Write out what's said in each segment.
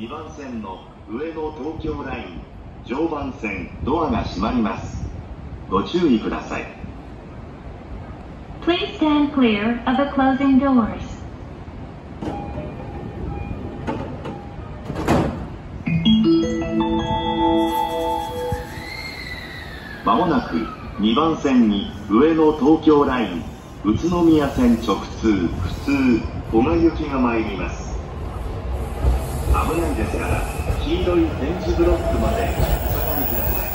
2番線の上野東京ライン常磐線ドアが閉まります。ご注意ください。Please stand clear of the closing doors. まもなく2番線に上野東京ライン宇都宮線直通普通小賀行きが参ります危ないですから黄色い点字ブロックまでお下がりください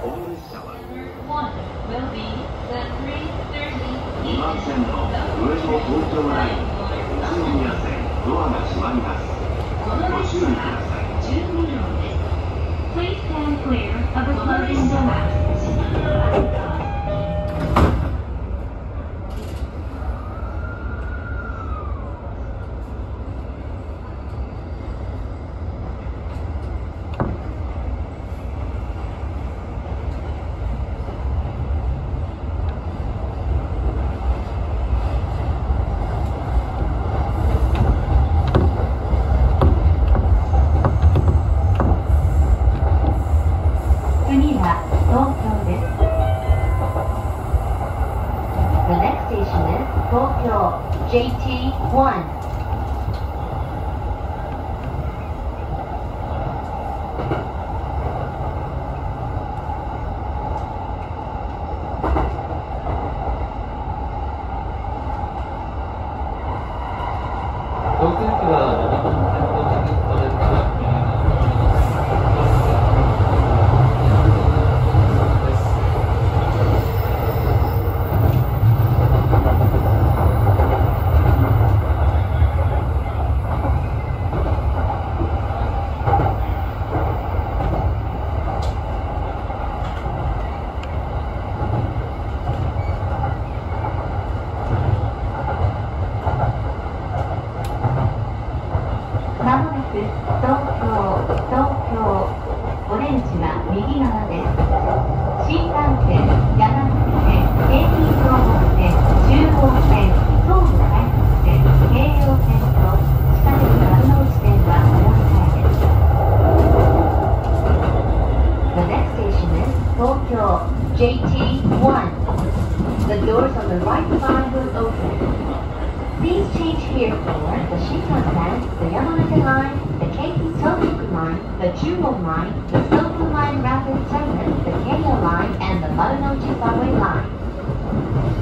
この列車は One will be the 330 2番線の上野東京ライン宇都宮線ドアが閉まりますご注意ください Please stand clear of the closing doors. 次は東京です。The next station is 東京 JT1. 交通機は7番線到着までです。まもなく東京、東京、オレンジは右側です。新幹線、山手線、京浜東北線、中央線、東武快速線、京葉線と地下鉄丸の内線はお乗り換えです。The next station is 東京 JT1. The doors on the right side will open. Please change here for the Shinkansen, the Yamanabe Line, the Keiki Tohoku Line, the Jumon Line, the Soku Line Rapid Transit, the Keio Line, and the Marunouchi Subway Line.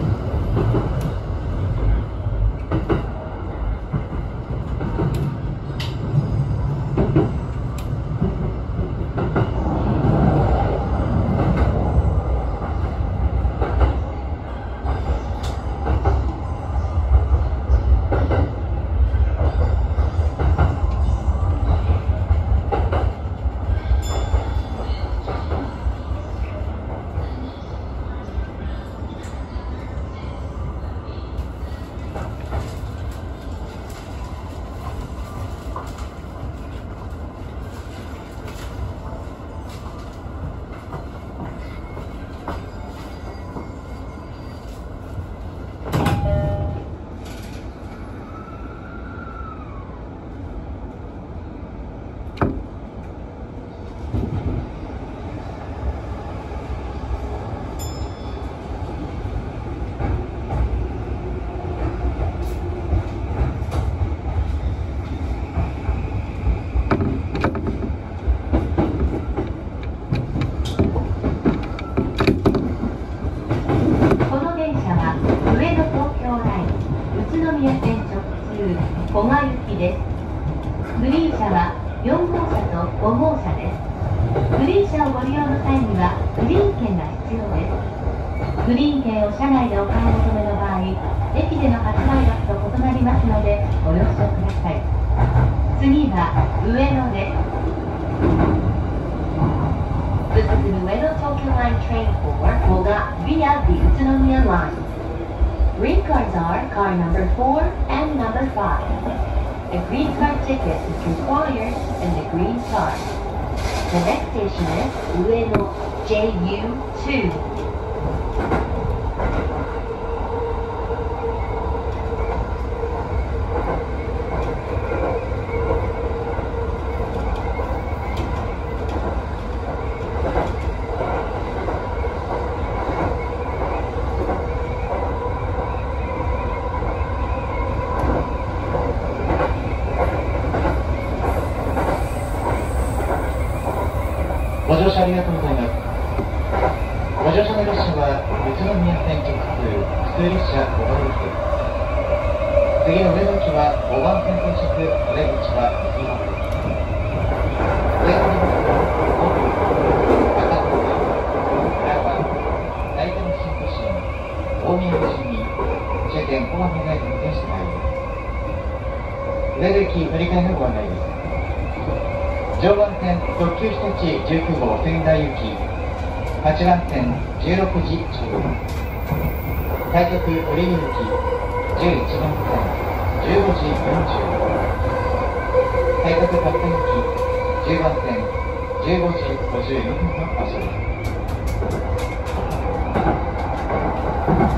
宮線直通古賀行きですグリーン車は4号車と5号車ですグリーン車をご利用の際にはグリーン券が必要ですグリーン券を車内でお買い求めの場合駅での発売額と異なりますのでご了承ください次は上野です This is the Ueno Tokyo Line train for Koga via the Utsunomiya Line. Green cards are car number 4 and number 5. A green card ticket is required in the green card. The next station is Ueno JU2. 乗車ありがとうございます。ご乗車の列車は宇都宮線直通普通列車5番です。次の上野駅は5番線到着、出口は右側です。上野にますと、東京、赤坂、浦和、大田の新都心、大宮を中心に運転してまいります。上野駅乗り換えのご案内です。常磐線特急日立19号仙台行き八番線16時ちょうど快速降り行き11番線15時40快速勝手行き10番線15時52分の場所。です